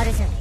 Arjun.